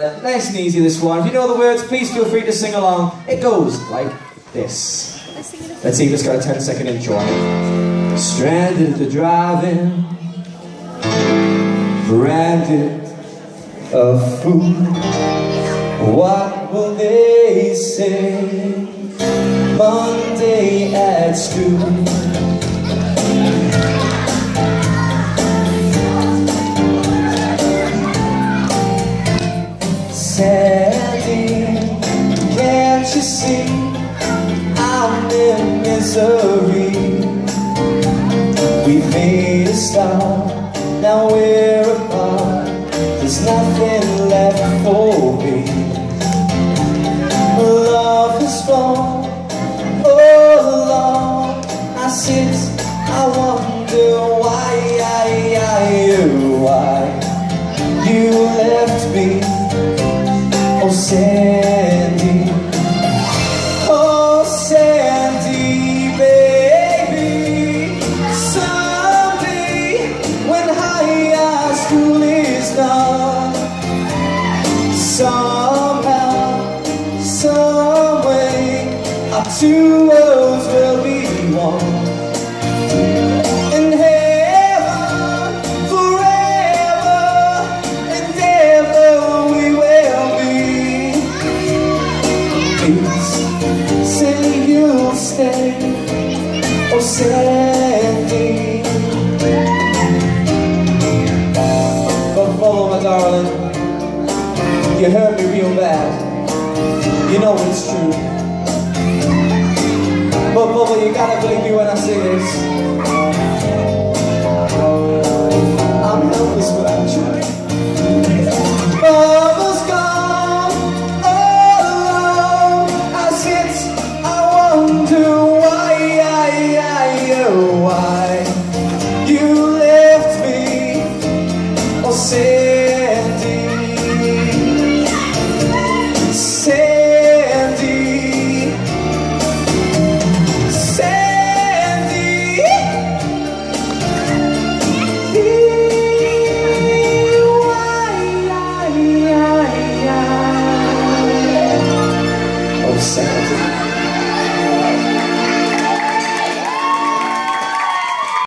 Nice and easy this one. If you know the words, please feel free to sing along. It goes like this. Let's see it's got a 10 second intro. Stranded at the drive-in Branded a fool What will they say Monday at school Sandy, can't you see? I'm in misery. We've made a start, now we're apart. There's nothing left for me. Love has flown. Oh, All along I sit, I wonder why Somehow, someway Our two worlds will be one in heaven forever and ever we will be. Please say you'll stay, oh Sandy. You hurt me real bad. You know it's true. But Bubba, you gotta believe me when I say this. sound.